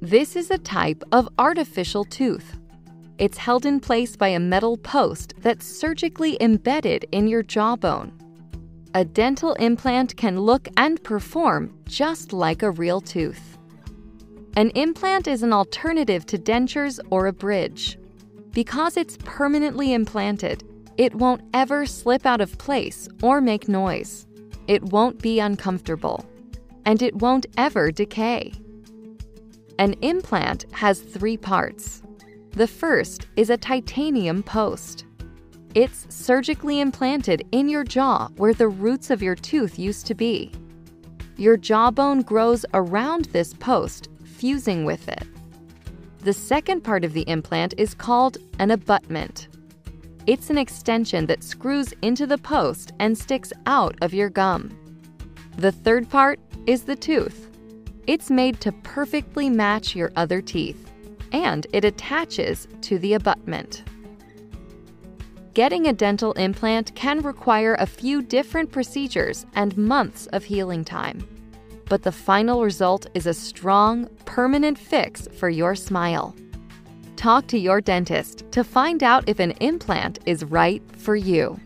This is a type of artificial tooth. It's held in place by a metal post that's surgically embedded in your jawbone. A dental implant can look and perform just like a real tooth. An implant is an alternative to dentures or a bridge. Because it's permanently implanted, it won't ever slip out of place or make noise. It won't be uncomfortable. And it won't ever decay. An implant has three parts. The first is a titanium post. It's surgically implanted in your jaw where the roots of your tooth used to be. Your jawbone grows around this post, fusing with it. The second part of the implant is called an abutment. It's an extension that screws into the post and sticks out of your gum. The third part is the tooth. It's made to perfectly match your other teeth, and it attaches to the abutment. Getting a dental implant can require a few different procedures and months of healing time. But the final result is a strong, permanent fix for your smile. Talk to your dentist to find out if an implant is right for you.